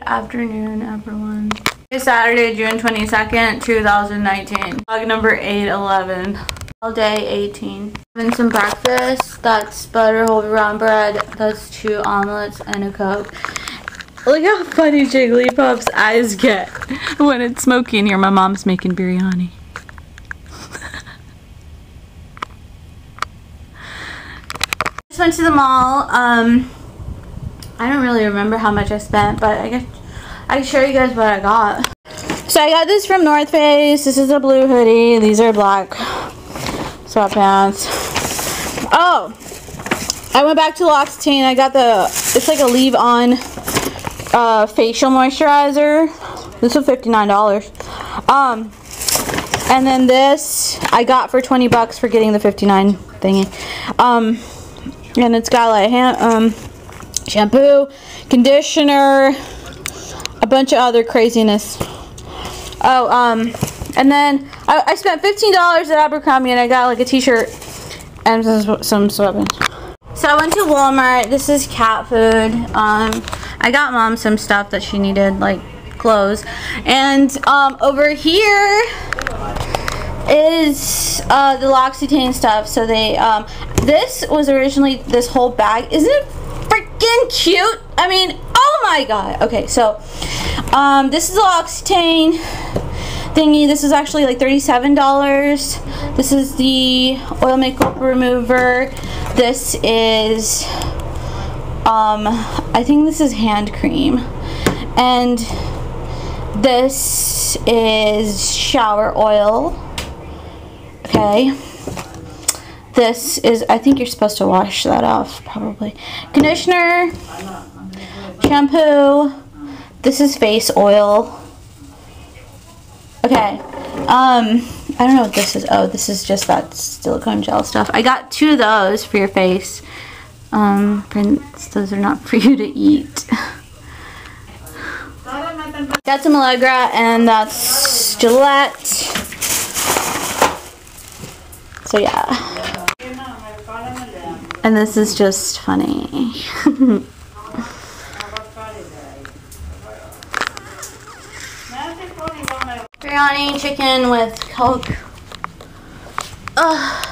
afternoon everyone. It's saturday june 22nd 2019 vlog number 811 all day 18 having some breakfast. That's butter whole brown bread. That's two omelets and a coke. Look how funny jigglypuff's eyes get when it's smoky in here my mom's making biryani. Just went to the mall um I don't really remember how much I spent, but I guess I can show you guys what I got. So I got this from North Face. This is a blue hoodie. These are black sweatpants. Oh, I went back to L'Occitane. I got the, it's like a leave-on uh, facial moisturizer. This was $59. Um, and then this I got for 20 bucks for getting the 59 thingy. Um, and it's got like hand, um, shampoo, conditioner, a bunch of other craziness. Oh, um, and then I, I spent $15 at Abercrombie and I got like a t-shirt and some, some sweatpants. So I went to Walmart. This is cat food. Um, I got mom some stuff that she needed, like clothes. And um, over here is uh, the L'Occitane stuff. So they, um, this was originally this whole bag. Isn't it freaking cute. I mean, oh my god. Okay, so um, this is the L'Occitane thingy. This is actually like $37. This is the oil makeup remover. This is, um, I think this is hand cream. And this is shower oil. Okay. This is, I think you're supposed to wash that off, probably. Conditioner, shampoo, this is face oil. Okay, um, I don't know what this is. Oh, this is just that silicone gel stuff. I got two of those for your face. Um, Prince, those are not for you to eat. Got some Allegra, and that's Gillette. So yeah. And this is just funny. Biryani chicken with Coke. Ugh.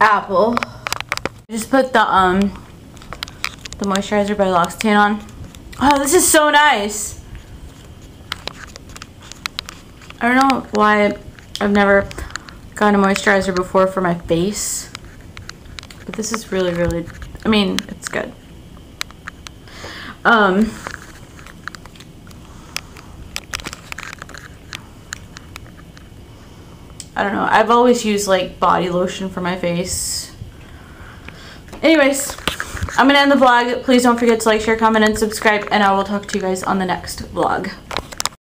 Apple. just put the um the moisturizer by L'Occitane on. Oh, this is so nice. I don't know why I've never gotten a moisturizer before for my face. But this is really, really, I mean, it's good. Um, I don't know. I've always used like body lotion for my face. Anyways, I'm going to end the vlog. Please don't forget to like, share, comment, and subscribe. And I will talk to you guys on the next vlog.